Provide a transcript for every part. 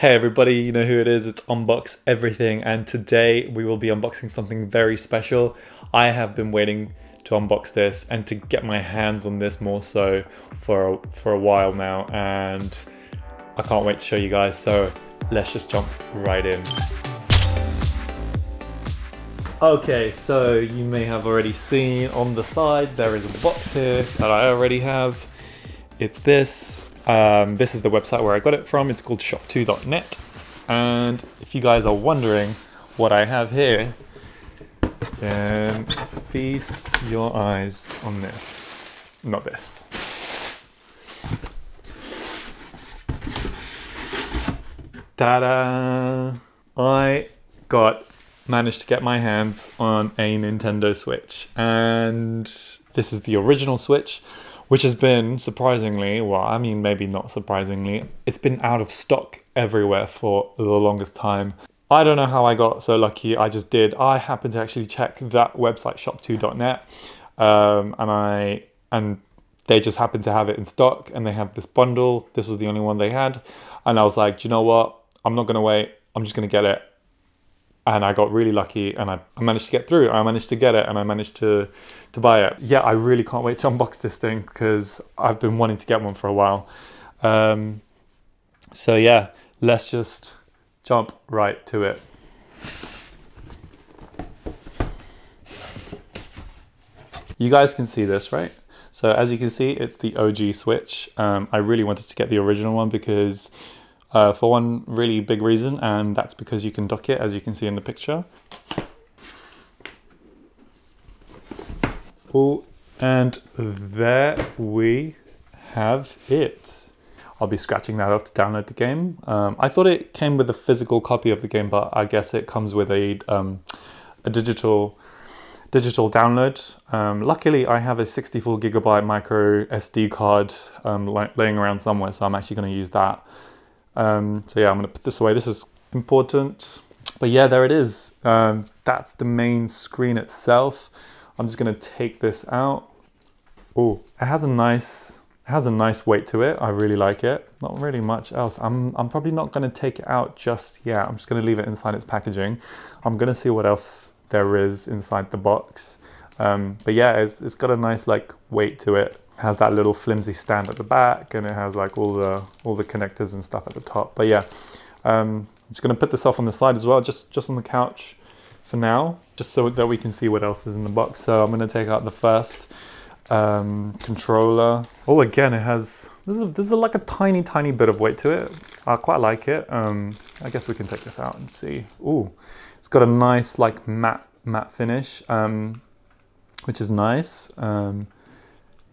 Hey everybody, you know who it is, it's Unbox Everything and today we will be unboxing something very special. I have been waiting to unbox this and to get my hands on this more so for a, for a while now and I can't wait to show you guys so let's just jump right in. Okay, so you may have already seen on the side there is a box here that I already have. It's this um, this is the website where I got it from. It's called ShopTo.Net. And if you guys are wondering what I have here, then feast your eyes on this. Not this. Ta-da! I got managed to get my hands on a Nintendo Switch and this is the original Switch which has been surprisingly, well, I mean, maybe not surprisingly, it's been out of stock everywhere for the longest time. I don't know how I got so lucky. I just did. I happened to actually check that website ShopTo.Net, um, and I and they just happened to have it in stock, and they had this bundle. This was the only one they had, and I was like, do you know what? I'm not gonna wait. I'm just gonna get it and I got really lucky and I, I, managed to get through. I managed to get it and I managed to, to buy it. Yeah, I really can't wait to unbox this thing because I've been wanting to get one for a while. Um, so yeah, let's just jump right to it. You guys can see this, right? So as you can see, it's the OG Switch. Um, I really wanted to get the original one because uh, for one really big reason, and that's because you can dock it, as you can see in the picture. Oh, and there we have it. I'll be scratching that off to download the game. Um, I thought it came with a physical copy of the game, but I guess it comes with a, um, a digital digital download. Um, luckily, I have a 64 gigabyte micro SD card um, laying around somewhere, so I'm actually going to use that. Um, so yeah, I'm gonna put this away. This is important. But yeah, there it is. Um, that's the main screen itself. I'm just gonna take this out. Oh, it has a nice, it has a nice weight to it. I really like it. Not really much else. I'm, I'm probably not gonna take it out just yet. I'm just gonna leave it inside its packaging. I'm gonna see what else there is inside the box. Um, but yeah, it's, it's got a nice like weight to it has that little flimsy stand at the back and it has like all the all the connectors and stuff at the top. But yeah um, I'm just gonna put this off on the side as well just just on the couch for now just so that we can see what else is in the box. So I'm gonna take out the first um, controller. Oh again it has this is, this is like a tiny tiny bit of weight to it. I quite like it. Um, I guess we can take this out and see. Oh it's got a nice like matte matte finish um, which is nice. Um,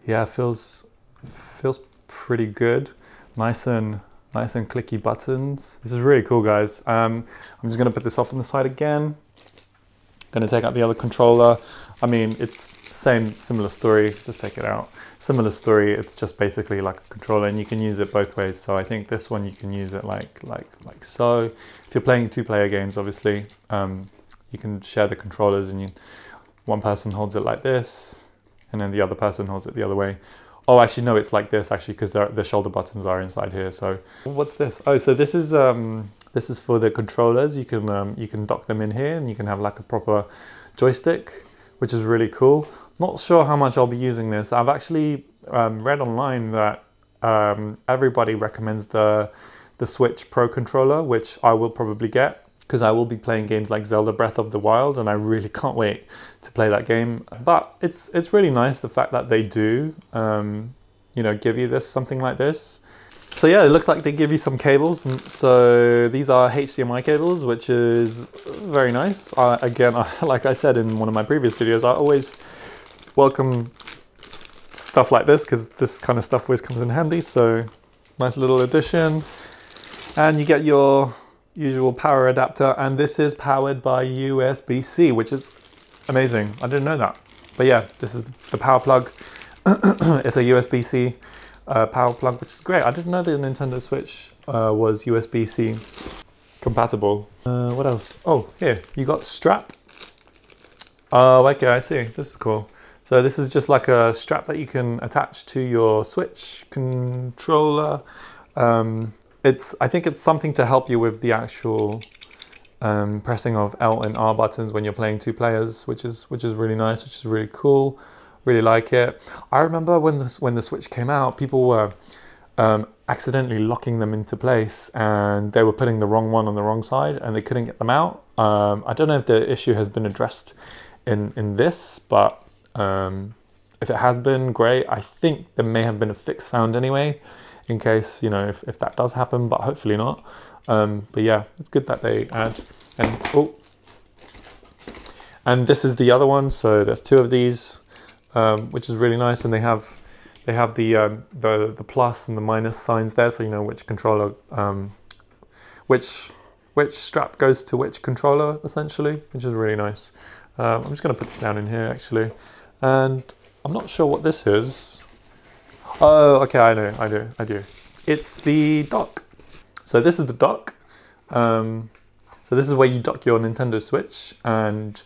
yeah, feels feels pretty good. Nice and nice and clicky buttons. This is really cool, guys. Um, I'm just gonna put this off on the side again. Gonna take out the other controller. I mean, it's same, similar story, just take it out. Similar story, it's just basically like a controller and you can use it both ways. So I think this one you can use it like like like so. If you're playing two player games, obviously, um, you can share the controllers and you, one person holds it like this, and then the other person holds it the other way. Oh, actually, no, it's like this actually because the shoulder buttons are inside here. So what's this? Oh, so this is um, this is for the controllers. You can um, you can dock them in here and you can have like a proper joystick, which is really cool. Not sure how much I'll be using this. I've actually um, read online that um, everybody recommends the the Switch Pro controller, which I will probably get because I will be playing games like Zelda Breath of the Wild and I really can't wait to play that game. But it's it's really nice the fact that they do, um, you know, give you this something like this. So yeah, it looks like they give you some cables. So these are HDMI cables, which is very nice. Again, like I said in one of my previous videos, I always welcome stuff like this because this kind of stuff always comes in handy. So nice little addition. And you get your usual power adapter and this is powered by USB-C which is amazing. I didn't know that. But yeah this is the power plug. It's a USB-C uh, power plug which is great. I didn't know the Nintendo Switch uh, was USB-C compatible. Uh, what else? Oh here you got strap. Oh okay I see. This is cool. So this is just like a strap that you can attach to your Switch controller. Um, it's I think it's something to help you with the actual um, pressing of L and R buttons when you're playing two players, which is which is really nice, which is really cool. Really like it. I remember when the when the Switch came out, people were um, accidentally locking them into place, and they were putting the wrong one on the wrong side, and they couldn't get them out. Um, I don't know if the issue has been addressed in in this, but um, if it has been, great. I think there may have been a fix found anyway, in case you know if, if that does happen, but hopefully not. Um, but yeah, it's good that they add and oh, and this is the other one. So there's two of these, um, which is really nice, and they have they have the um, the the plus and the minus signs there, so you know which controller um, which which strap goes to which controller essentially, which is really nice. Um, I'm just going to put this down in here actually, and I'm not sure what this is. Oh, okay, I know, I do, I do. It's the dock. So this is the dock. Um, so this is where you dock your Nintendo Switch, and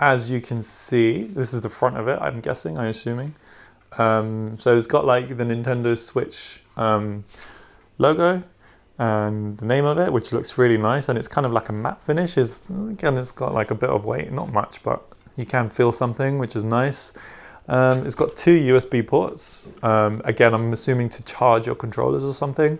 as you can see, this is the front of it. I'm guessing, I'm assuming. Um, so it's got like the Nintendo Switch um, logo and the name of it, which looks really nice, and it's kind of like a matte finish. Is again, it's got like a bit of weight, not much, but you can feel something, which is nice. Um, it's got two USB ports. Um, again, I'm assuming to charge your controllers or something.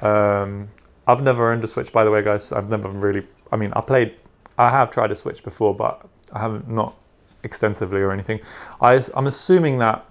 Um, I've never owned a Switch, by the way, guys. I've never really. I mean, I played. I have tried a Switch before, but I haven't not extensively or anything. I, I'm assuming that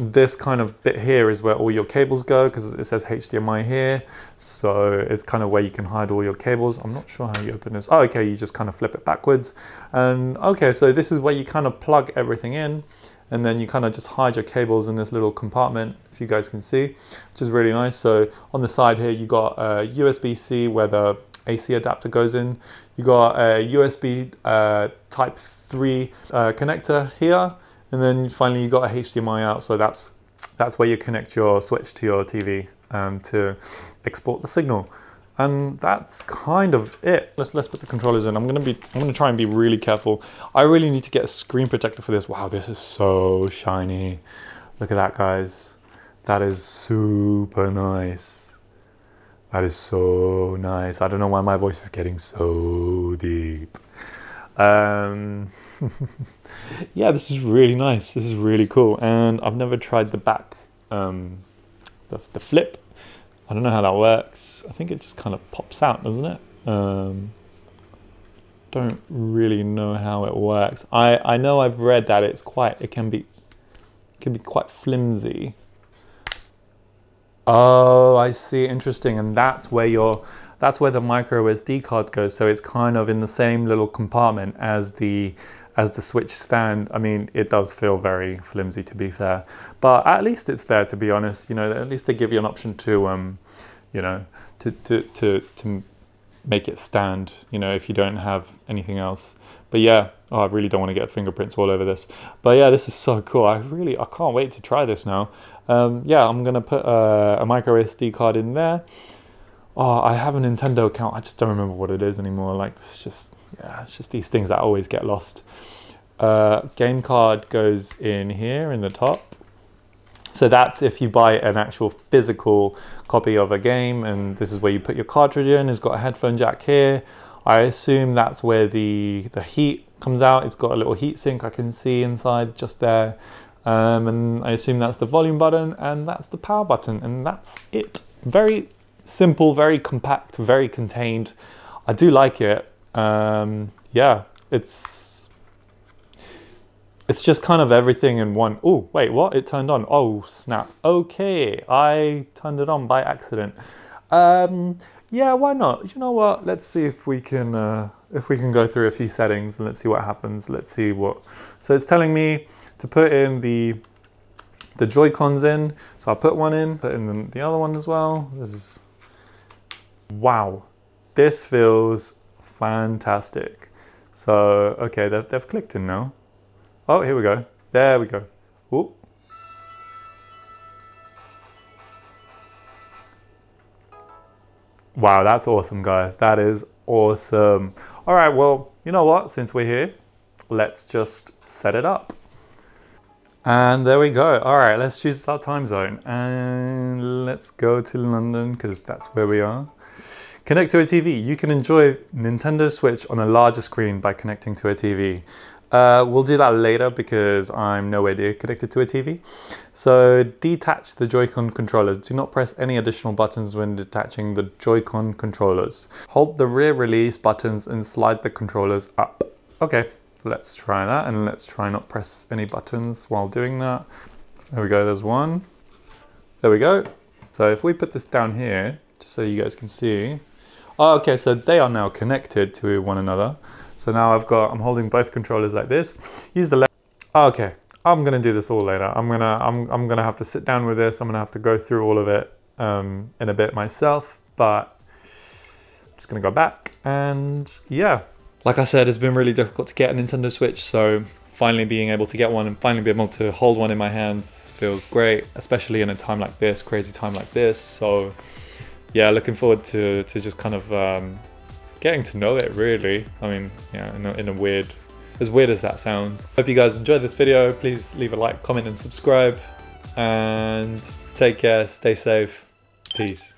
this kind of bit here is where all your cables go because it says HDMI here. So it's kind of where you can hide all your cables. I'm not sure how you open this. Oh, okay, you just kind of flip it backwards. And okay, so this is where you kind of plug everything in and then you kind of just hide your cables in this little compartment, if you guys can see, which is really nice. So on the side here, you got a USB-C where the AC adapter goes in. You got a USB uh, Type 3 uh, connector here, and then finally you've got a HDMI out. So that's that's where you connect your switch to your TV um, to export the signal. And that's kind of it. Let's let's put the controllers in. I'm gonna be I'm gonna try and be really careful. I really need to get a screen protector for this. Wow, this is so shiny. Look at that, guys. That is super nice. That is so nice. I don't know why my voice is getting so deep. Um, yeah, this is really nice. This is really cool. And I've never tried the back, um, the, the flip I don't know how that works. I think it just kind of pops out, doesn't it? Um, don't really know how it works. I, I know I've read that it's quite, it can be, it can be quite flimsy. Oh, I see, interesting. And that's where your, that's where the micro SD card goes. So it's kind of in the same little compartment as the as the switch stand, I mean, it does feel very flimsy to be fair, but at least it's there to be honest. You know, at least they give you an option to, um, you know, to, to, to, to make it stand, you know, if you don't have anything else. But yeah, oh, I really don't want to get fingerprints all over this. But yeah, this is so cool. I really, I can't wait to try this now. Um, yeah, I'm going to put a, a micro SD card in there. Oh, I have a Nintendo account. I just don't remember what it is anymore. Like, it's just, yeah, it's just these things that always get lost. Uh, game card goes in here in the top. So that's if you buy an actual physical copy of a game and this is where you put your cartridge in. It's got a headphone jack here. I assume that's where the, the heat comes out. It's got a little heat sink I can see inside just there. Um, and I assume that's the volume button and that's the power button and that's it. Very simple, very compact, very contained. I do like it. Um, yeah, it's it's just kind of everything in one. Oh, wait, what? It turned on. Oh, snap. Okay, I turned it on by accident. Um, yeah, why not? You know what? Let's see if we can uh, if we can go through a few settings and let's see what happens. Let's see what. So it's telling me to put in the the Joy Cons in. So I'll put one in, put in the, the other one as well. This is wow. This feels Fantastic. So, okay, they've, they've clicked in now. Oh, here we go. There we go. Ooh. Wow, that's awesome, guys. That is awesome. All right, well, you know what? Since we're here, let's just set it up. And there we go. All right, let's choose our time zone and let's go to London because that's where we are. Connect to a TV. You can enjoy Nintendo Switch on a larger screen by connecting to a TV. Uh, we'll do that later because I'm nowhere near connected to a TV. So detach the Joy-Con controllers. Do not press any additional buttons when detaching the Joy-Con controllers. Hold the rear release buttons and slide the controllers up. Okay, let's try that and let's try not press any buttons while doing that. There we go, there's one. There we go. So if we put this down here, just so you guys can see. Oh, okay, so they are now connected to one another. So now I've got, I'm holding both controllers like this. Use the left. Okay, I'm gonna do this all later. I'm gonna, I'm, I'm gonna have to sit down with this. I'm gonna have to go through all of it um, in a bit myself, but I'm just gonna go back and yeah. Like I said, it's been really difficult to get a Nintendo Switch, so finally being able to get one and finally being able to hold one in my hands feels great, especially in a time like this, crazy time like this. So yeah, looking forward to, to just kind of um, getting to know it really. I mean, yeah, in a, in a weird, as weird as that sounds. Hope you guys enjoyed this video. Please leave a like, comment and subscribe. And take care, stay safe. Peace.